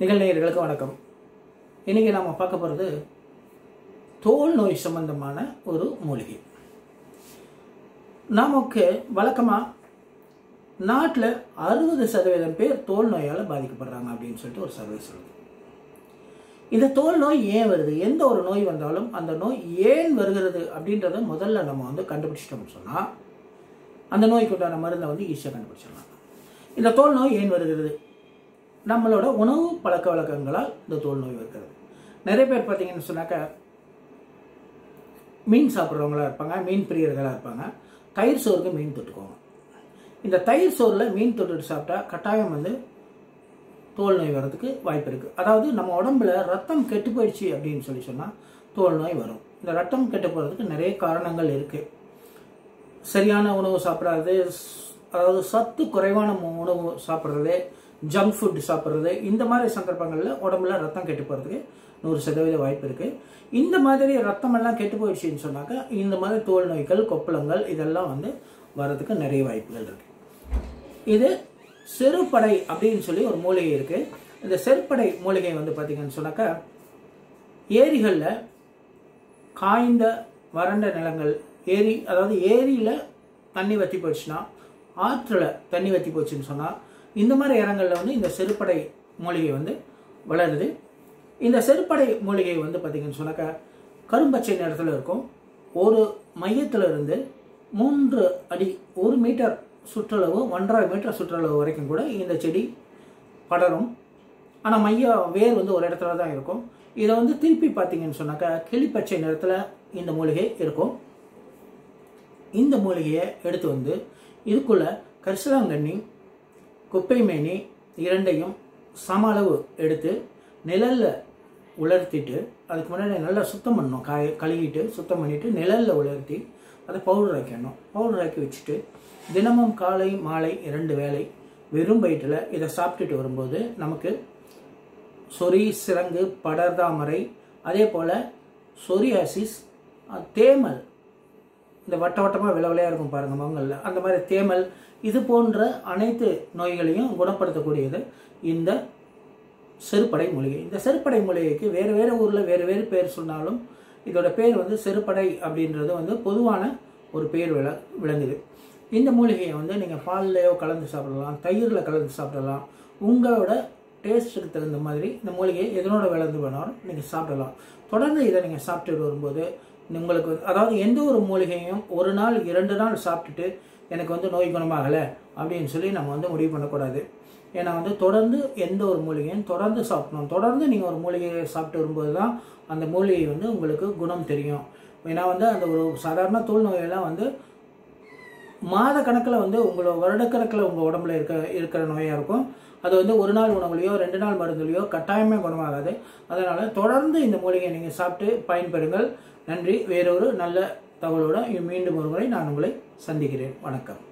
நிகழ்நேயர்களுக்கு வணக்கம். இன்றைக்கி நாம் பார்க்க போகிறது தோல் நோய் சம்பந்தமான ஒரு மூலிகை. நமக்கு வழக்கமாக நாட்டில் அறுபது சதவீதம் பேர் தோல் நோயால் பாதிக்கப்படுறாங்க அப்படின்னு சொல்லிட்டு ஒரு சர்வே சொல்லுது. இந்த தோல் நோய் ஏன் வருது? எந்த ஒரு நோய் வந்தாலும் அந்த நோய் ஏன் வருகிறது அப்படின்றத முதல்ல நம்ம வந்து கண்டுபிடிச்சிட்டோம்னு சொன்னால் அந்த நோய்க்கு உண்டான மருந்தை வந்து ஈஸியாக கண்டுபிடிச்சிடலாம். இந்த தோல் நோய் ஏன் வருகிறது? நம்மளோட உணவு பழக்க வழக்கங்களால் இந்த தோல் நோய் வருகிறது. நிறைய பேர் பார்த்தீங்கன்னு சொன்னாக்கா மீன் சாப்பிட்றவங்களா இருப்பாங்க மீன் பிரியர்களாக இருப்பாங்க. தயிர் சோறுக்கு மீன் தொட்டுக்குவாங்க. இந்த தயிர் சோறில் மீன் தொட்டுட்டு சாப்பிட்டா கட்டாயம் வந்து தோல் நோய் வர்றதுக்கு வாய்ப்பு இருக்குது அதாவது நம்ம உடம்புல ரத்தம் கெட்டு போயிடுச்சு அப்படின்னு சொல்லி சொன்னால் தோல் நோய் வரும். இந்த ரத்தம் கெட்டு போகிறதுக்கு நிறைய காரணங்கள் இருக்குது சரியான உணவு சாப்பிடாது அதாவது சத்து குறைவான உணவு சாப்பிட்றது ஜங்க் ஃபுட் சாப்பிட்றது இந்த மாதிரி சந்தர்ப்பங்களில் உடம்புல ரத்தம் கெட்டு போகிறதுக்கு நூறு சதவீத வாய்ப்பு இருக்குது இந்த மாதிரி ரத்தம் எல்லாம் கெட்டு போயிடுச்சுன்னு சொன்னாக்கா இந்த மாதிரி தோல் நோய்கள் கொப்பளங்கள் இதெல்லாம் வந்து வர்றதுக்கு நிறைய வாய்ப்புகள் இருக்குது இது செருப்படை அப்படின்னு சொல்லி ஒரு மூலிகை இருக்குது இந்த செருப்படை மூலிகை வந்து பார்த்தீங்கன்னு சொன்னாக்கா ஏரிகளில் காய்ந்த வறண்ட நிலங்கள் ஏரி அதாவது ஏரியில் தண்ணி வற்றி போச்சுன்னா ஆற்றில் தண்ணி வற்றி போச்சுன்னு சொன்னால் இந்த மாதிரி இடங்களில் வந்து இந்த செருப்படை மூலிகை வந்து வளருது. இந்த செருப்படை மூலிகை வந்து பார்த்தீங்கன்னு சொன்னாக்கா கரும்பச்சை நிறத்தில் இருக்கும். ஒரு மையத்தில் இருந்து மூன்று அடி ஒரு மீட்டர் சுற்றளவு ஒன்றரை மீட்டர் சுற்றளவு வரைக்கும் கூட இந்த செடி படரும். ஆனால் மைய வேர் வந்து ஒரு இடத்துல தான் இருக்கும். இதை வந்து திருப்பி பார்த்தீங்கன்னு சொன்னாக்கா கிளிப்பச்சை நிறத்தில் இந்த மூலிகை இருக்கும். இந்த மூலிகையை எடுத்து வந்து இதுக்குள்ளே கரிசலாங்கண்ணி குப்பை மேனி இரண்டையும் சம அளவு எடுத்து நிழல்ல உலர்த்திட்டு அதுக்கு முன்னாடி நல்லா சுத்தம் பண்ணணும். காய கழுவிட்டு சுத்தம் பண்ணிவிட்டு நிழலில் உலர்த்தி அதை பவுடர் ஆக்கிடணும். பவுடர் ஆக்கி வச்சுட்டு தினமும் காலை மாலை இரண்டு வேளை வெறும் வயிற்றில் இதை சாப்பிட்டுட்டு வரும்போது நமக்கு சொறி சிரங்கு படர்தாமரை அதே போல் சொரியாசிஸ் தேமல் இந்த வட்ட வட்டமாக விளவலையாக இருக்கும் பாருங்க முகங்களில். அந்த மாதிரி தேமல் இது போன்ற அனைத்து நோய்களையும் குணப்படுத்தக்கூடியது இந்த செருப்படை மூலிகை. இந்த செருப்படை மூலிகைக்கு வேறு வேறு ஊரில் வேறு வேறு பேர் சொன்னாலும் இதோட பேர் வந்து செருப்படை அப்படின்றது வந்து பொதுவான ஒரு பேர் விள விளங்குது. இந்த மூலிகையை வந்து நீங்கள் பால்லையோ கலந்து சாப்பிடலாம் தயிரில் கலந்து சாப்பிடலாம். உங்களோட டேஸ்ட்டுக்கு தகுந்த மாதிரி இந்த மூலிகையை எதனோட விளந்து வேணாலும் நீங்கள் சாப்பிடலாம். தொடர்ந்து இதை நீங்கள் சாப்பிட்டு வரும்போது உங்களுக்கு அதாவது எந்த ஒரு மூலிகையும் ஒரு நாள் இரண்டு நாள் சாப்பிட்டுட்டு எனக்கு வந்து நோய் குணமாகலை அப்படின்னு சொல்லி நம்ம வந்து முடிவு பண்ணக்கூடாது. ஏன்னா வந்து தொடர்ந்து எந்த ஒரு மூலிகையும் தொடர்ந்து சாப்பிடணும். தொடர்ந்து நீங்கள் ஒரு மூலிகையை சாப்பிட்டு வரும்போது தான் அந்த மூலிகை வந்து உங்களுக்கு குணம் தெரியும். ஏன்னா வந்து அந்த ஒரு சாதாரண தோல் நோயெல்லாம் வந்து மாத கணக்கில் வந்து உங்களோட வருடக்கணக்கில் உங்கள் உடம்புல இருக்க இருக்கிற நோயாக இருக்கும். அது வந்து ஒரு நாள் உணவுலையோ ரெண்டு நாள் மருந்துலையோ கட்டாயமே குணமாகாது. அதனால் தொடர்ந்து இந்த மூலிகையை நீங்கள் சாப்பிட்டு பயன்பெறுங்கள். நன்றி. வேறொரு நல்ல தகவலோட மீண்டும் ஒரு முறை நான் உங்களை சந்திக்கிறேன். வணக்கம்.